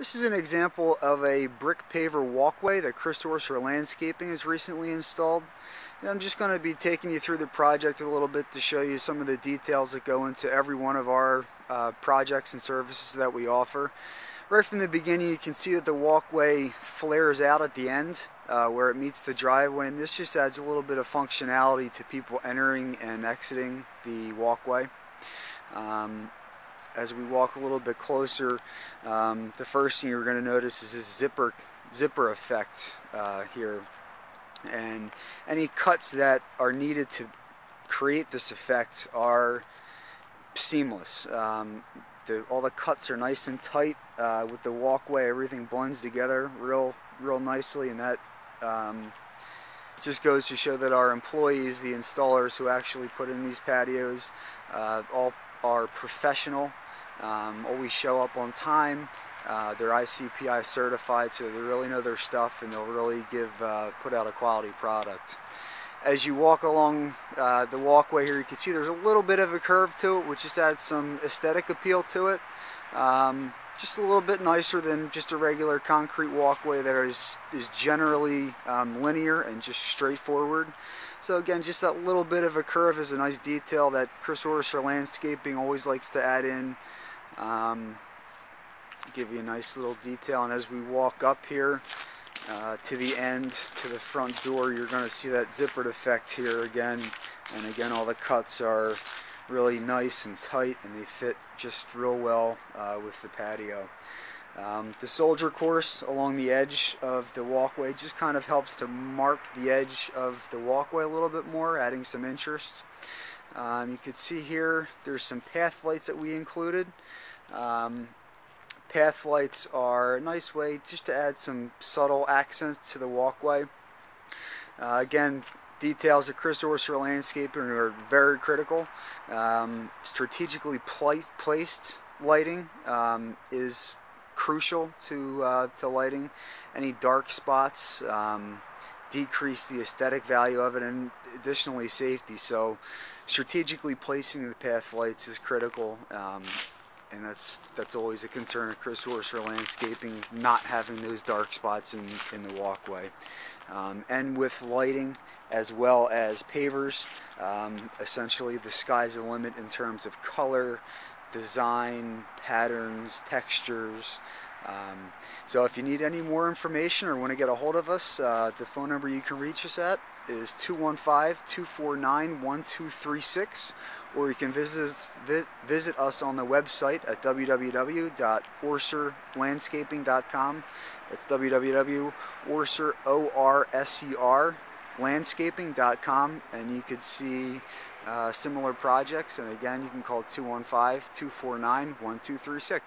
This is an example of a brick paver walkway that Chris Orser Landscaping has recently installed. And I'm just going to be taking you through the project a little bit to show you some of the details that go into every one of our uh, projects and services that we offer. Right from the beginning you can see that the walkway flares out at the end uh, where it meets the driveway and this just adds a little bit of functionality to people entering and exiting the walkway. Um, as we walk a little bit closer, um, the first thing you're going to notice is this zipper zipper effect uh, here. And any cuts that are needed to create this effect are seamless. Um, the, all the cuts are nice and tight uh, with the walkway. Everything blends together real, real nicely, and that um, just goes to show that our employees, the installers who actually put in these patios, uh, all are professional, um, always show up on time. Uh, they're ICPI certified, so they really know their stuff, and they'll really give uh, put out a quality product. As you walk along uh, the walkway here, you can see there's a little bit of a curve to it, which just adds some aesthetic appeal to it. Um, just a little bit nicer than just a regular concrete walkway that is, is generally um, linear and just straightforward. So again, just that little bit of a curve is a nice detail that Chris Orser Landscaping always likes to add in. Um, give you a nice little detail, and as we walk up here uh, to the end, to the front door, you're going to see that zippered effect here again. And again, all the cuts are really nice and tight and they fit just real well uh, with the patio. Um, the soldier course along the edge of the walkway just kind of helps to mark the edge of the walkway a little bit more, adding some interest. Um, you can see here there's some path lights that we included. Um, path lights are a nice way just to add some subtle accents to the walkway. Uh, again, details of Chris Orser landscaping are very critical. Um, strategically placed lighting um, is crucial to uh, to lighting. Any dark spots um, decrease the aesthetic value of it, and additionally safety. So, strategically placing the path lights is critical. And that's that's always a concern of Chris Orser landscaping, not having those dark spots in, in the walkway. Um, and with lighting as well as pavers, um, essentially the sky's the limit in terms of color, design, patterns, textures. Um, so if you need any more information or want to get a hold of us, uh, the phone number you can reach us at is 215-249-1236 or you can visit, visit us on the website at www.orserlandscaping.com. That's www.orser, landscaping.com and you could see uh, similar projects and again you can call 215-249-1236.